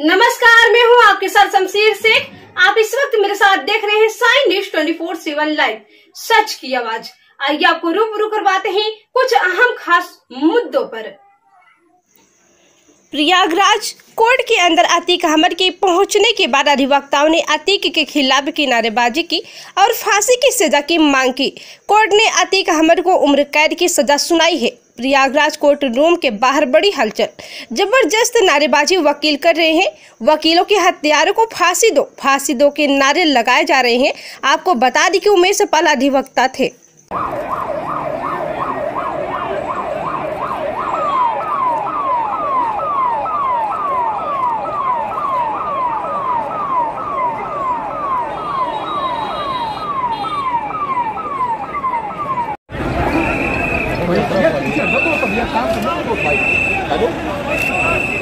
नमस्कार, मैं हूँ आपके साथ शमशीर सिंह आप इस वक्त मेरे साथ देख रहे हैं sign news twenty four seven live. सच की आवाज़। आइए आपको रूबरू करवाते हैं कुछ अहम खास मुद्दों पर। प्रयागराज कोर्ट के अंदर अतीक अहमद के पहुँचने के बाद अधिवक्ताओं ने अतीक के खिलाफ की नारेबाजी की और फांसी की सजा की मांग की। कोर्ट ने अतीक अहमद को उम्र कैद की सजा सुनाई है। प्रयागराज कोर्ट रूम के बाहर बड़ी हलचल। ज़बरदस्त नारेबाजी वकील कर रहे हैं। वकीलों के हत्यारों को फांसी दो। फांसी दो के नारे लगाए जा रहे हैं। आपको बता दें कि उमेश पाल अधिवक्ता थे।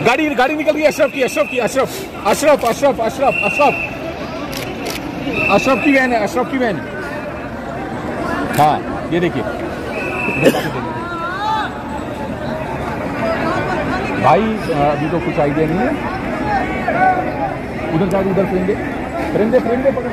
गाड़ी गाड़ी निकल गई, अशरफ की अशरफ की, अशरफ। अशरफ अशरफ अशरफ अशरफ। अशरफ की वैन है, अशरफ की वैन हाँ ये देखिए। भाई अभी तो कुछ आइडिया नहीं है। उधर जाके उधर फ्रेंडे फ्रेंडे फ्रेंडे पकड़